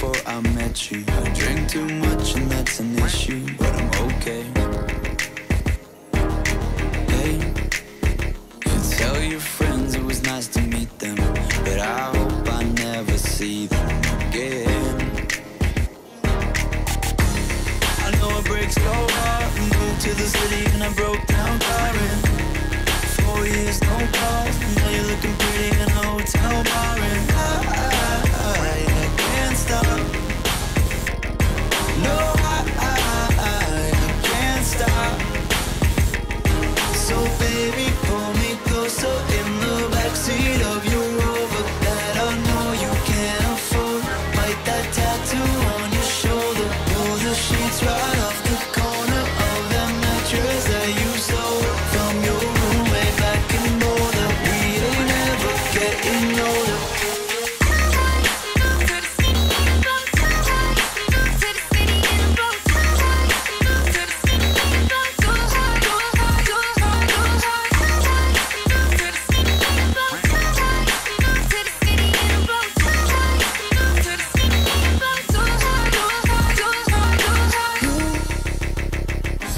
before I met you. I drank too much and that's an issue. Of your Rover that I know you can't afford. Bite that tattoo on your shoulder. Pull the sheets right off the corner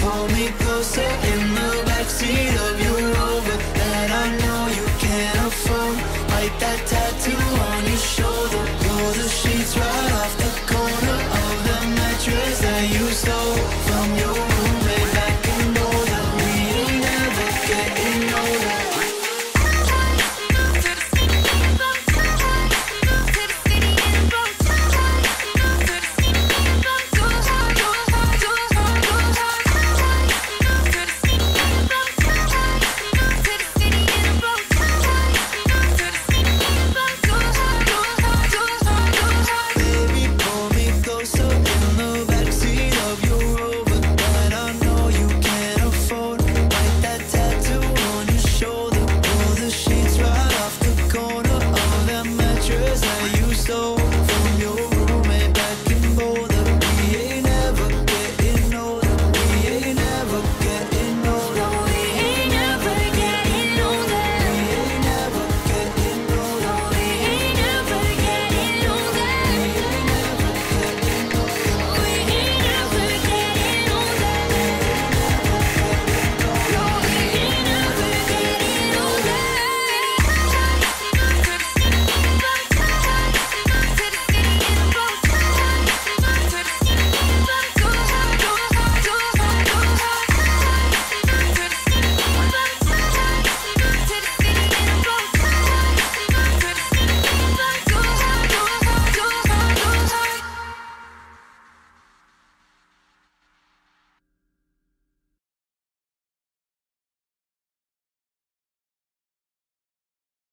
Pull me closer in the